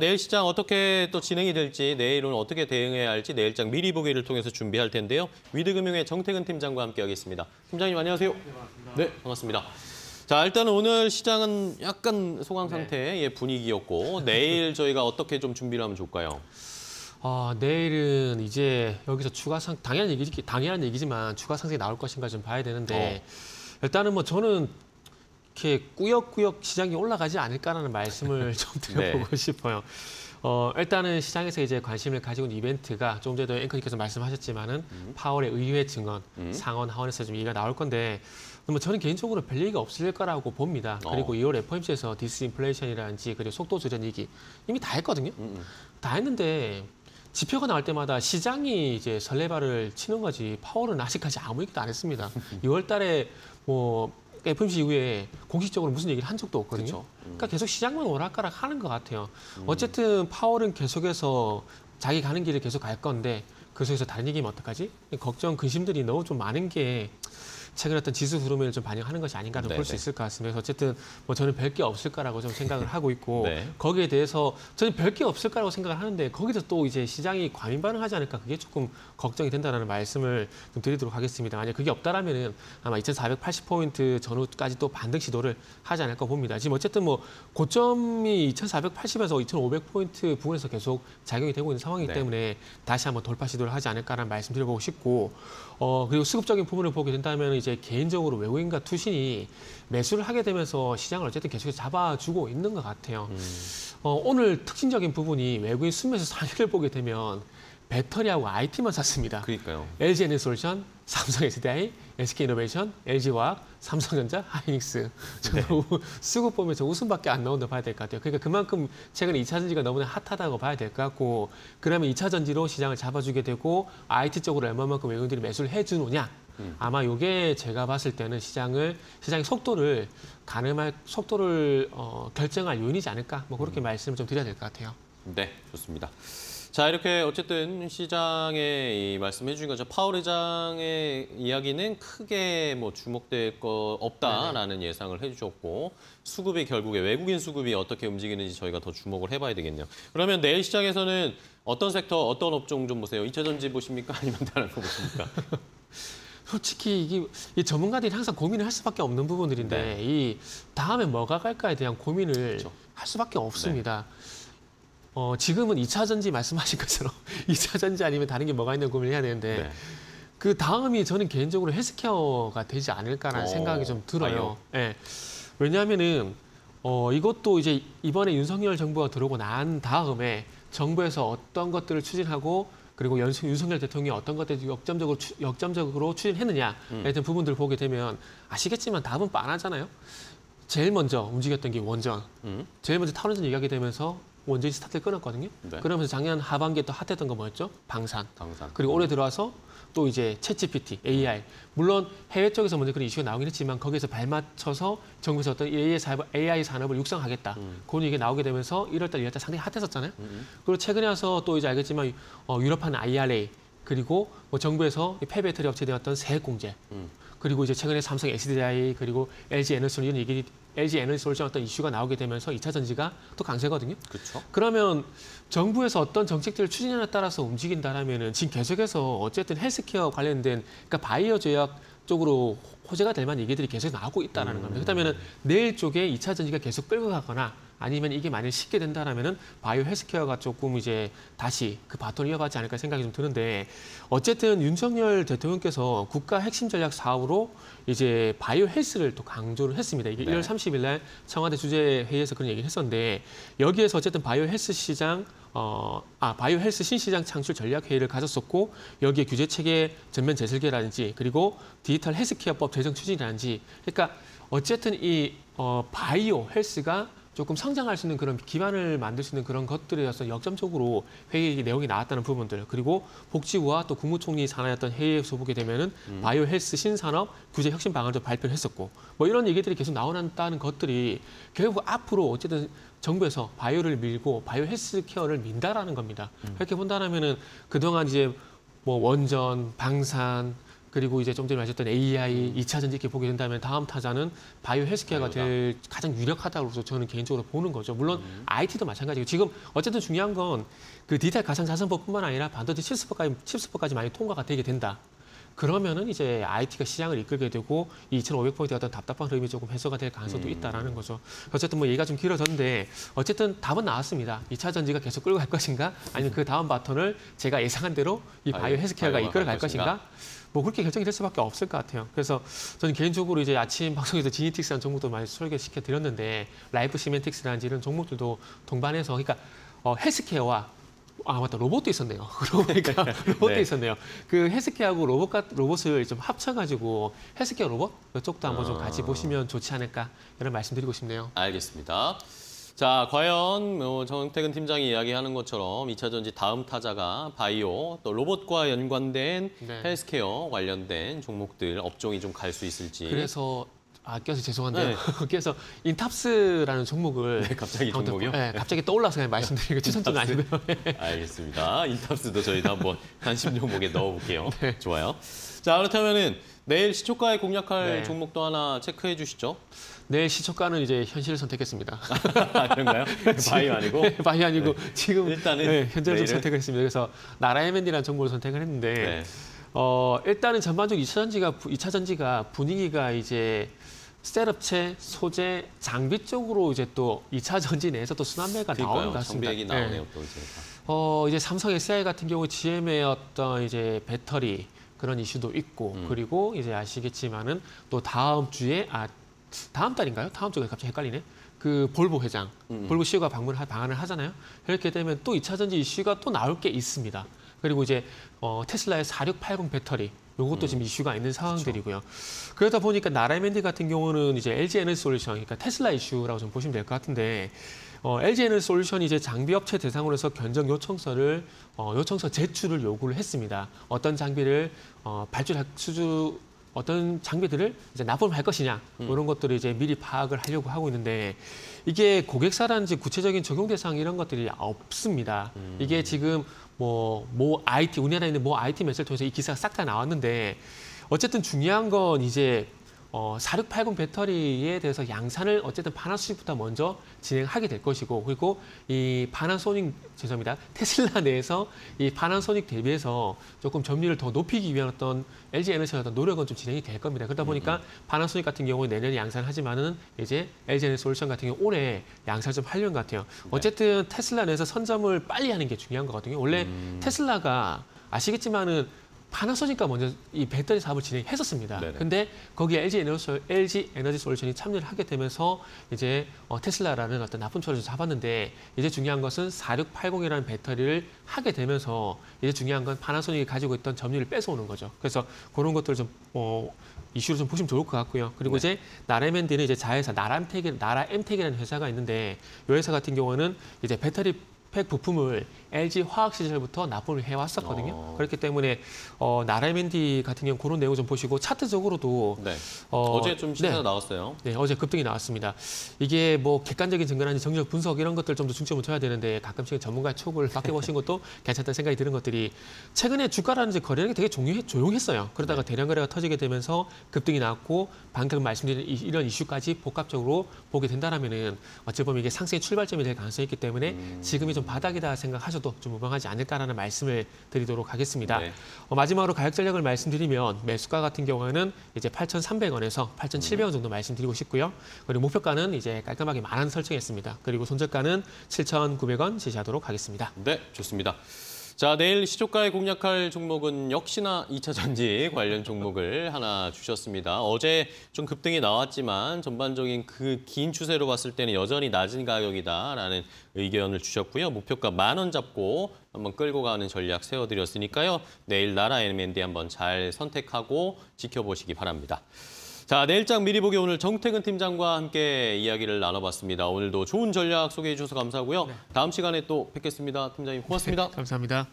내일 시장 어떻게 또 진행이 될지 내일은 어떻게 대응해야 할지 내일장 미리 보기를 통해서 준비할 텐데요. 위드금융의 정태근 팀장과 함께하겠습니다. 팀장님 안녕하세요. 네, 반갑습니다. 자 일단은 오늘 시장은 약간 소강 상태의 분위기였고 내일 저희가 어떻게 좀 준비를 하면 좋을까요? 아, 내일은 이제 여기서 추가 상 당연한 얘기지 당연한 얘기지만 추가 상승이 나올 것인가 좀 봐야 되는데 일단은 뭐 저는 이렇게 꾸역꾸역 시장이 올라가지 않을까라는 말씀을 좀 드려보고 싶어요. 어, 일단은 시장에서 이제 관심을 가지고 있는 이벤트가 좀 전에도 앵커님께서 말씀하셨지만은 파월의 의회 증언, 음. 상원 하원에서 좀 얘기가 나올 건데 뭐 저는 개인적으로 별 얘기가 없을 거라고 봅니다. 그리고 어. 2월 FOMC에서 디스인플레이션이라든지 그리고 속도 조절 얘기 이미 다 했거든요. 음, 음. 다 했는데 지표가 나올 때마다 시장이 이제 설레발을 치는 거지 파월은 아직까지 아무 얘기도 안 했습니다. 2월 달에 뭐 FOMC 이후에 공식적으로 무슨 얘기를 한 적도 없거든요. 음. 그러니까 계속 시장만 오락가락 하는 것 같아요. 어쨌든 파월은 계속해서 자기 가는 길을 계속 갈 건데 그 속에서 다른 얘기면 어떡하지? 걱정, 근심들이 너무 좀 많은 게 최근 어떤 지수 흐름을 좀 반영하는 것이 아닌가 볼수 네네. 있을 것 같습니다. 그래서 어쨌든 뭐 저는 별 게 없을 거라고 좀 생각을 하고 있고 네. 거기에 대해서 저는 별 게 없을 거라고 생각을 하는데 거기서 또 이제 시장이 과민 반응하지 않을까 그게 조금 걱정이 된다는 말씀을 좀 드리도록 하겠습니다. 만약 그게 없다라면은 아마 2,480포인트 전후까지 또 반등 시도를 하지 않을까 봅니다. 지금 어쨌든 뭐 고점이 2,480에서 2,500포인트 부근에서 계속 작용이 되고 있는 상황이기 네. 때문에 다시 한번 돌파 시도를 하지 않을까라는 말씀 드려보고 싶고 어 그리고 수급적인 부분을 보게 된다면 이제 개인적으로 외국인과 투신이 매수를 하게 되면서 시장을 어쨌든 계속해서 잡아주고 있는 것 같아요. 음. 어, 오늘 특징적인 부분이 외국인 순매수 상위를 보게 되면 배터리하고 IT만 샀습니다. 그러니까요. LG 에너솔루션, 삼성 SDI, SK 이노베이션, LG화학, 삼성전자, 하이닉스. 우- 수급 보면서 웃음밖에 안 나온다 봐야 될 것 같아요. 그러니까 그만큼 최근에 2차 전지가 너무나 핫하다고 봐야 될 것 같고 그러면 2차 전지로 시장을 잡아주게 되고 IT 쪽으로 얼마만큼 외국인들이 매수를 해주느냐. 음. 아마 이게 제가 봤을 때는 시장을 시장의 속도를 가늠할 속도를 어, 결정할 요인이지 않을까 뭐 그렇게 말씀을 좀 드려야 될 것 같아요. 네, 좋습니다. 자, 이렇게 어쨌든 시장에 이 말씀해 주신 것처럼 파월 의장의 이야기는 크게 뭐 주목될 거 없다라는 예상을 해 주셨고 수급이 결국에 외국인 수급이 어떻게 움직이는지 저희가 더 주목을 해 봐야 되겠네요. 그러면 내일 시장에서는 어떤 섹터, 어떤 업종 좀 보세요? 2차 전지 보십니까? 아니면 다른 거 보십니까? 솔직히 이게 이 전문가들이 항상 고민을 할 수밖에 없는 부분들인데 이 다음에 뭐가 갈까에 대한 고민을 네. 그렇죠. 할 수밖에 없습니다. 어, 지금은 2차 전지 말씀하신 것처럼 2차 전지 아니면 다른 게 뭐가 있는 고민을 해야 되는데 네. 그 다음이 저는 개인적으로 헬스케어가 되지 않을까라는 어, 생각이 좀 들어요. 예. 왜냐하면은 어, 이것도 이제 이번에 윤석열 정부가 들어오고 난 다음에 정부에서 어떤 것들을 추진하고 그리고 연- 윤석열 대통령이 어떤 것들을 역점적으로 추, 역점적으로 추진했느냐 음. 같은 부분들을 보게 되면 아시겠지만 답은 빤하잖아요. 제일 먼저 움직였던 게 원전. 음. 제일 먼저 탈원전 얘기하게 되면서 원전이 스타트를 끊었거든요. 네. 그러면서 작년 하반기에 또 핫했던 거 뭐였죠? 방산. 당산. 그리고 올해 들어와서 또 이제 챗GPT, AI. 물론 해외 쪽에서 먼저 그런 이슈가 나오긴 했지만 거기에서 발맞춰서 정부에서 어떤 AI 산업, AI 산업을 육성하겠다. 음. 그런 얘기가 나오게 되면서 1월달, 2월달 상당히 핫했었잖아요. 음. 그리고 최근에 와서 또 이제 알겠지만 어, 유럽판 IRA 그리고 뭐 정부에서 이 폐배터리 업체에 대한 어떤 세액 공제 음. 그리고 이제 최근에 삼성 SDI 그리고 LG 에너솔루션 이런 얘기 LG 에너솔루션 어떤 이슈가 나오게 되면서 2차 전지가 또 강세거든요. 그렇죠. 그러면 정부에서 어떤 정책들을 추진하냐에 따라서 움직인다라면은 지금 계속해서 어쨌든 헬스케어 관련된 그러니까 바이오 제약 쪽으로 호재가 될 만한 얘기들이 계속 나오고 있다라는 겁니다. 그렇다면은 내일 쪽에 2차 전지가 계속 끌고 가거나 아니면 이게 만약 쉬게 된다라면은 바이오 헬스케어가 조금 이제 다시 그 바톤을 이어가지 않을까 생각이 좀 드는데 어쨌든 윤석열 대통령께서 국가 핵심 전략 사업으로 이제 바이오 헬스를 또 강조를 했습니다. 이게 네. 1월 30일 날 청와대 주재 회의에서 그런 얘기를 했었는데 여기에서 어쨌든 바이오 헬스 시장 어, 아, 바이오 헬스 신시장 창출 전략 회의를 가졌었고 여기에 규제 체계 전면 재설계라든지 그리고 디지털 헬스케어법 제정 추진이라든지 그러니까 어쨌든 이 어, 바이오 헬스가 조금 성장할 수 있는 그런 기반을 만들 수 있는 그런 것들에 대해서 역점적으로 회의 내용이 나왔다는 부분들 그리고 복지부와 또 국무총리 산하였던 회의에서 보게 되면은 바이오 헬스 신산업 규제 혁신 방안도 발표를 했었고 뭐 이런 얘기들이 계속 나오는 것들이 결국 앞으로 어쨌든 정부에서 바이오를 밀고 바이오 헬스 케어를 민다라는 겁니다. 그렇게 본다면은 그동안 이제 뭐 원전, 방산 그리고 이제 좀 전에 말했던 AI, 이차 전지 이렇게 보게 된다면 다음 타자는 바이오 헬스케어가 바이오다. 될 가장 유력하다고 저는 개인적으로 보는 거죠. 물론 IT도 마찬가지고 지금 어쨌든 중요한 건 그 디지털 가상 자산법뿐만 아니라 반도체 칩스법까지 칩스법까지 많이 통과가 되게 된다. 그러면은 이제 IT가 시장을 이끌게 되고 이 2,500포인트 어떤 답답한 흐름이 조금 해소가 될 가능성도 있다라는 거죠. 어쨌든 뭐 얘기가 좀 길어졌는데 어쨌든 답은 나왔습니다. 2차 전지가 계속 끌고 갈 것인가 아니면 그 다음 바톤을 제가 예상한 대로 이 바이오 헬스케어가 이끌어 갈? 것인가? 뭐 그렇게 결정이 될 수밖에 없을 것 같아요. 그래서 저는 개인적으로 이제 아침 방송에서 지니틱스라는 종목도 많이 소개시켜 드렸는데 라이프 시멘틱스라는 이런 종목들도 동반해서 그러니까 어, 헬스케어와 아 맞다 로봇도 있었네요. 그러고 보니까 로봇도 네. 있었네요. 그 헬스케어하고 로봇 같- 로봇을 좀 합쳐가지고 헬스케어 로봇 이쪽도 한번 좀 아. 같이 보시면 좋지 않을까 이런 말씀드리고 싶네요. 알겠습니다. 자, 과연 뭐 정태근 팀장이 이야기하는 것처럼 2차 전지 다음 타자가 바이오 또 로봇과 연관된 네. 헬스케어 관련된 종목들 업종이 좀 갈 수 있을지. 그래서 아 껴서 죄송한데요. 네. 그래서 인탑스라는 종목을 네, 갑자기 종목이요? 네, 갑자기 떠올라서 그냥 말씀드리고 추천도 아니고요. 알겠습니다. 인탑스도 저희도 한번 관심 종목에 넣어볼게요. 네. 좋아요. 자, 그렇다면은 내일 시초가에 공략할 네. 종목도 하나 체크해 주시죠. 내일 시초가는 이제 현실을 선택했습니다. 아, 그런가요? 바이오 아니고? 바이오 아니고 지금 일단은 네, 현재를 좀 내일은? 선택을 했습니다. 그래서 나라 M&D라는 종목을 선택을 했는데 네. 어, 일단은 전반적으로 2차 전지가 2차 전지가 분위기가 이제 셋업체, 소재, 장비 쪽으로 이제 또 2차 전지 내에서 또 순환매가 나오는 것 그러니까요. 같습니다. 얘기 네. 나오네요, 또 이제. 어, 이제 삼성 SI 같은 경우 GM의 어떤 이제 배터리 그런 이슈도 있고 음. 그리고 이제 아시겠지만은 또 다음 주에 아 다음 달인가요? 다음 주가 갑자기 헷갈리네. 그 볼보 회장, 음. 볼보 CEO가 방문 방한을 하잖아요. 이렇게 되면 또 2차 전지 이슈가 또 나올 게 있습니다. 그리고 이제 어, 테슬라의 4680 배터리 요것도 음. 지금 이슈가 있는 상황들이고요. 그러다 보니까 나라이멘디 같은 경우는 이제 LG 에너지 솔루션, 그러니까 테슬라 이슈라고 좀 보시면 될 것 같은데 어, LG 에너지 솔루션이 이제 장비 업체 대상으로 해서 견적 요청서를 어, 요청서 제출을 요구를 했습니다. 어떤 장비를 어, 발주할 수주 어떤 장비들을 이제 납품을 할 것이냐 뭐 이런 것들을 이제 미리 파악을 하려고 하고 있는데 이게 고객사라든지 구체적인 적용 대상 이런 것들이 없습니다. 이게 지금 뭐모 IT 우리나라에 있는 모 IT 매체를 통해서 이 기사가 싹 다 나왔는데 어쨌든 중요한 건 이제 어, 4680 배터리에 대해서 양산을 어쨌든 파나소닉부터 먼저 진행하게 될 것이고 그리고 이 파나소닉 죄송합니다 테슬라 내에서 이 파나소닉 대비해서 조금 점유율을 더 높이기 위한 어떤 LG 에너지의 어떤 노력은 좀 진행이 될 겁니다. 그러다 보니까 파나소닉 같은 경우는 내년에 양산하지만은 이제 LG 에너지 솔루션 같은 경우 올해 양산 좀 하려는 것 같아요. 어쨌든 테슬라 내에서 선점을 빨리 하는 게 중요한 거거든요. 원래 테슬라가 아시겠지만은 파나소닉과 먼저 이 배터리 사업을 진행했었습니다. 네네. 근데 거기에 LG 에너지, LG 에너지 솔루션이 참여를 하게 되면서 이제 어, 테슬라라는 어떤 납품처를 잡았는데 이제 중요한 것은 4680이라는 배터리를 하게 되면서 이제 중요한 건 파나소닉이 가지고 있던 점유율을 뺏어오는 거죠. 그래서 그런 것들을 좀 어, 이슈로 좀 보시면 좋을 것 같고요. 그리고 네. 이제 나라엠엔디는 이제 자회사 나라엠텍 나라 엠텍이라는 회사가 있는데 이 회사 같은 경우는 이제 배터리 팩 부품을 LG 화학 시절부터 납품을 해왔었거든요. 어. 그렇기 때문에 어, 나라엠엔디 같은 경우 그런 내용 좀 보시고 차트적으로도 네. 어, 어, 제좀 시세가 네. 나왔어요. 네, 어제 급등이 나왔습니다. 이게 뭐 객관적인 증거라든지 정책 분석 이런 것들 좀 더 중점을 둬야 되는데 가끔씩 전문가의 촉을 맡겨보신 것도 괜찮다는 생각이 드는 것들이 최근에 주가라든지 거래량이 되게 조용해, 조용했어요. 그러다가 대량 거래가 터지게 되면서 급등이 나왔고 방금 말씀드린 이- 이런 이슈까지 복합적으로 보게 된다라면은 어찌 보면 이게 상승의 출발점이 될 가능성이 있기 때문에 지금이 좀 바닥이다 생각하셔도 좀 무방하지 않을까라는 말씀을 드리도록 하겠습니다. 네. 어, 마지막으로 가격 전략을 말씀드리면 매수가 같은 경우에는 이제 8,300원에서 8,700원 정도 말씀드리고 싶고요. 그리고 목표가는 이제 깔끔하게 만원 설정했습니다. 그리고 손절가는 7,900원 제시하도록 하겠습니다. 네, 좋습니다. 자, 내일 시초가에 공략할 종목은 역시나 2차 전지 관련 종목을 하나 주셨습니다. 어제 좀 급등이 나왔지만 전반적인 그 긴 추세로 봤을 때는 여전히 낮은 가격이다라는 의견을 주셨고요. 목표가 만 원 잡고 한번 끌고 가는 전략 세워드렸으니까요. 내일 나라 M&D 한번 잘 선택하고 지켜보시기 바랍니다. 자, 내일장 미리 보기 오늘 정태근 팀장과 함께 이야기를 나눠봤습니다. 오늘도 좋은 전략 소개해 주셔서 감사하고요. 다음 시간에 또 뵙겠습니다. 팀장님 고맙습니다. 감사합니다.